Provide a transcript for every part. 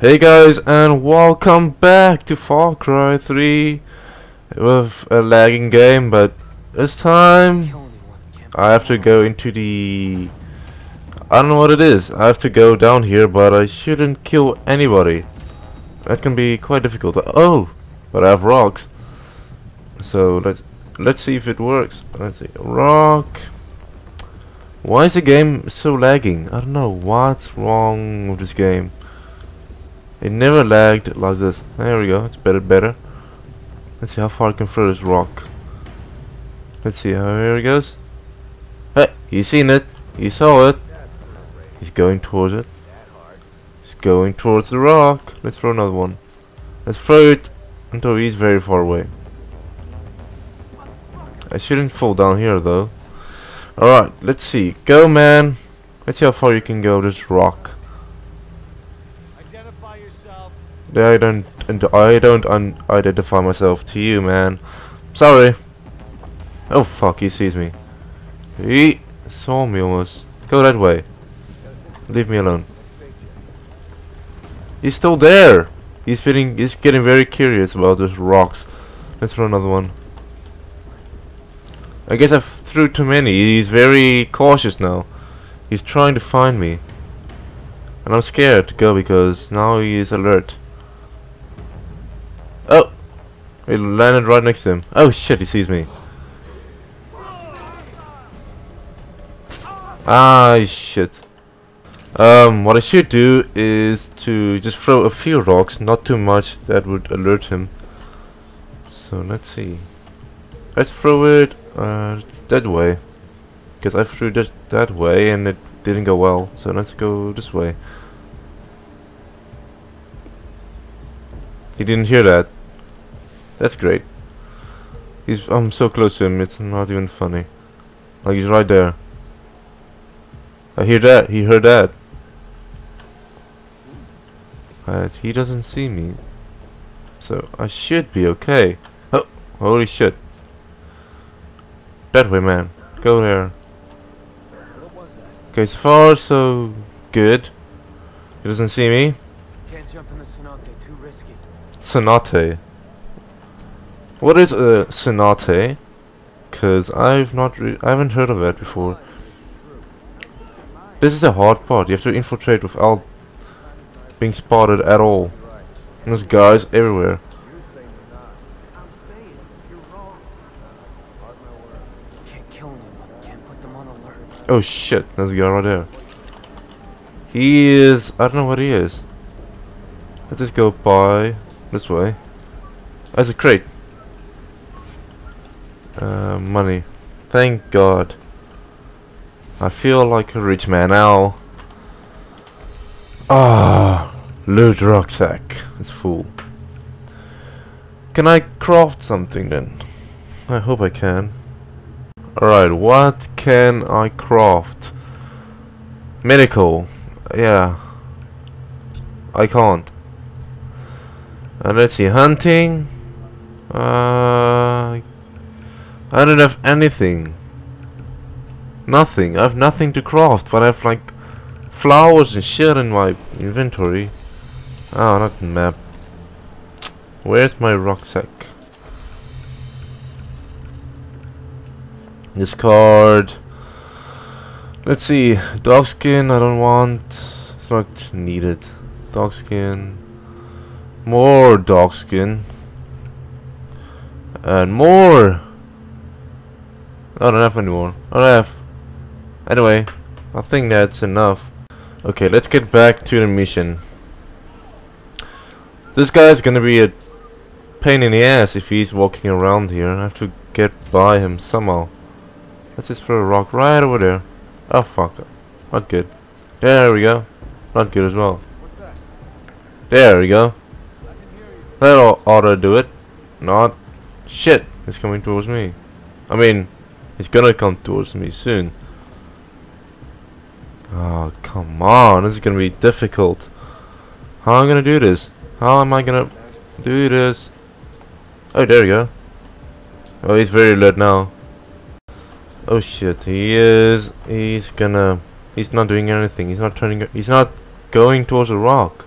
Hey guys and welcome back to Far Cry 3 with a lagging game but this time I have to go into the I don't know what it is. I have to go down here but I shouldn't kill anybody. That can be quite difficult. Oh but I have rocks. So let's let's see if it works. Let's see rock. Why is the game so lagging? I don't know what's wrong with this game it never lagged like this. There we go. It's better, better. Let's see how far I can throw this rock. Let's see how here it goes. Hey, he's seen it. He saw it. He's going towards it. He's going towards the rock. Let's throw another one. Let's throw it until he's very far away. I shouldn't fall down here though. Alright, let's see. Go man. Let's see how far you can go this rock. I don't I don't identify myself to you, man. Sorry. Oh fuck, he sees me. He saw me almost. Go that way. Leave me alone. He's still there. He's feeling. He's getting very curious about those rocks. Let's throw another one. I guess I threw too many. He's very cautious now. He's trying to find me. And I'm scared to go because now he is alert. It landed right next to him. Oh shit, he sees me. Ah, shit. Um, what I should do is to just throw a few rocks, not too much, that would alert him. So, let's see. Let's throw it uh, that way. Because I threw it that way and it didn't go well. So let's go this way. He didn't hear that. That's great. He's I'm so close to him, it's not even funny. Like he's right there. I hear that, he heard that. But he doesn't see me. So I should be okay. Oh holy shit. That way man. Go there. Okay, so far so good. He doesn't see me. Can't jump in the cenote, too risky. cenote. What is a cenote? Cause I've not I haven't heard of that before. This is a hard part. You have to infiltrate without being spotted at all. There's guys everywhere. Oh shit, there's a guy right there. He is I don't know what he is. Let's just go by this way. Oh, there's a crate. Uh, money. Thank God. I feel like a rich man now. Ah, loot rucksack. It's full. Can I craft something then? I hope I can. Alright, what can I craft? Medical. Yeah. I can't. Uh, let's see, hunting. Uh, I don't have anything. Nothing. I have nothing to craft, but I have like flowers and shit in my inventory. Oh, not map. Where's my rucksack? Discard. Let's see. Dog skin, I don't want. It's not needed. Dog skin. More dog skin. And more! I don't have anymore. I don't have. Anyway, I think that's enough. Okay, let's get back to the mission. This guy's gonna be a pain in the ass if he's walking around here. I have to get by him somehow. Let's just throw a rock right over there. Oh fuck. Not good. There we go. Not good as well. There we go. That'll ought to do it. Not. Shit. It's coming towards me. I mean, He's gonna come towards me soon. Oh, come on. This is gonna be difficult. How am I gonna do this? How am I gonna do this? Oh, there we go. Oh, he's very alert now. Oh shit, he is. He's gonna. He's not doing anything. He's not turning. He's not going towards a rock.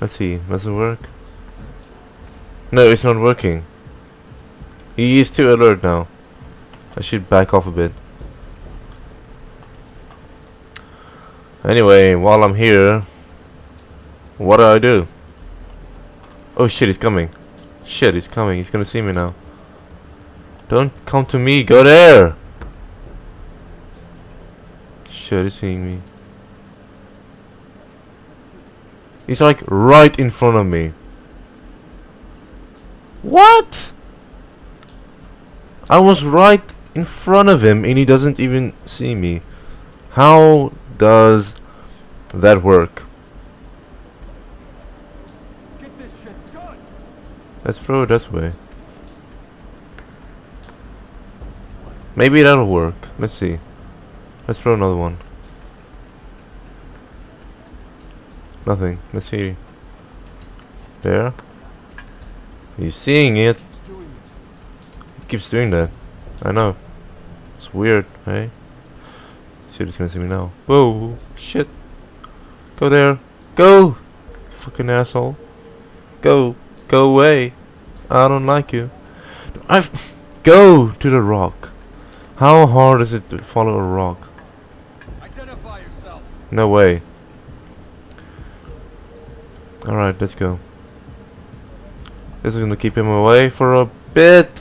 Let's see, does it work? No, it's not working. He is too alert now. I should back off a bit. Anyway, while I'm here, what do I do? Oh shit, he's coming. Shit, he's coming. He's gonna see me now. Don't come to me, go there! Shit, he's seeing me. He's like right in front of me. What? I was right in front of him and he doesn't even see me. How does that work? Let's throw it this way. Maybe that'll work. Let's see. Let's throw another one. Nothing. Let's see. There. He's seeing it? He keeps doing that. I know. It's weird, hey? Shit, he's gonna see me now. Whoa, shit. Go there. Go! Fucking asshole. Go. Go away. I don't like you. I've... go to the rock. How hard is it to follow a rock? Identify yourself. No way. Alright, let's go. This is gonna keep him away for a bit.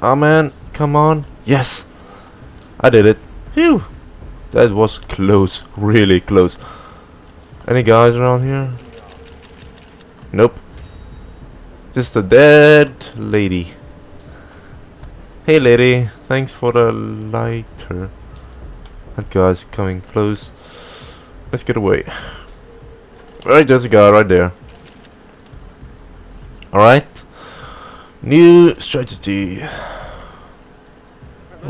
Oh man, come on. Yes! I did it. Phew! That was close. Really close. Any guys around here? Nope. Just a dead lady. Hey lady, thanks for the lighter. That guy's coming close. Let's get away. Alright, there's a guy right there. Alright. New strategy.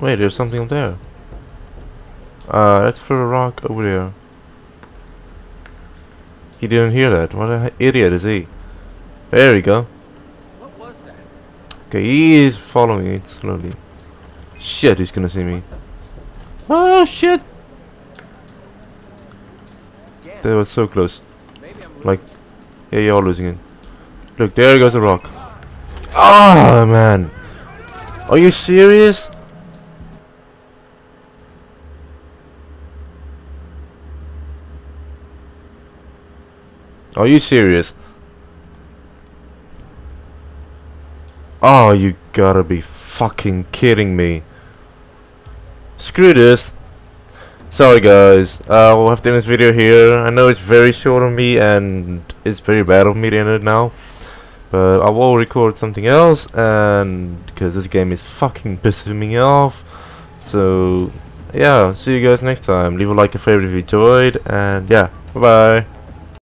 Wait, there's something up there. Uh, that's for a rock over there. He didn't hear that. What an idiot is he? There we go. What was that? Okay, he is following it slowly. Shit, he's gonna see me. Oh shit! Yeah. That was so close. Like, yeah, you're losing it. Look, there goes a rock. Oh man. Are you serious? Are you serious? Oh, you gotta be fucking kidding me. Screw this. Sorry guys, uh, we'll have to end this video here. I know it's very short on me and it's very bad of me to end it now. But I will record something else and because this game is fucking pissing me off. So yeah, see you guys next time. Leave a like if you enjoyed and yeah, bye bye.